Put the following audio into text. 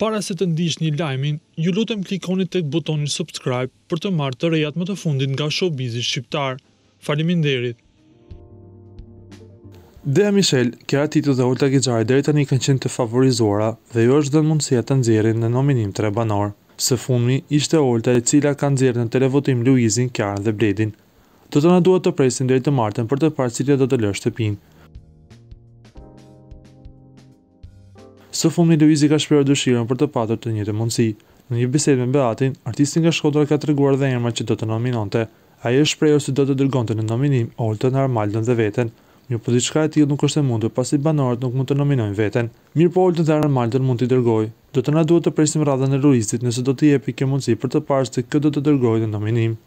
Para se të ndiqni lajmin, ju lutem klikoni tek butoni subscribe për të marrë të rejat më të fundit nga showbizi shqiptar. Faleminderit! Dea Mishel, Kiara Tito dhe Olta Gixhari deri tani kanë qenë të favorizuara dhe u është dhënë mundësia të nxjerrin në nominim tre banorë. Së fundmi, ishte Olta e cila ka nxjerrë në televotim Luizin, Kiarën dhe Bledin. Do të na duhet të presim deri të martën për të parë cila do të lërë shtëpinë. Së fundmi Luizi ka shprehur dëshirën për të patur të njëjtën mundësi. Në një bisedë me Beatin, artisti nga Shkodra ka treguar dhe emrat që do të nominonte. Ai është shprehur se do të dërgonte në nominim Oltën, Armaldon dhe veten. Mirëpo diçka e tillë nuk është e mundur pasi banorët nuk mund të nominojnë veten. Mirëpo Oltën dhe Armaldon mund t'i dërgojë. Do të na duhet të presim radhën e Luizit nëse do t'i jepet kjo mundësi për të parë se kë do të dërgojë në nominim.